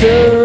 so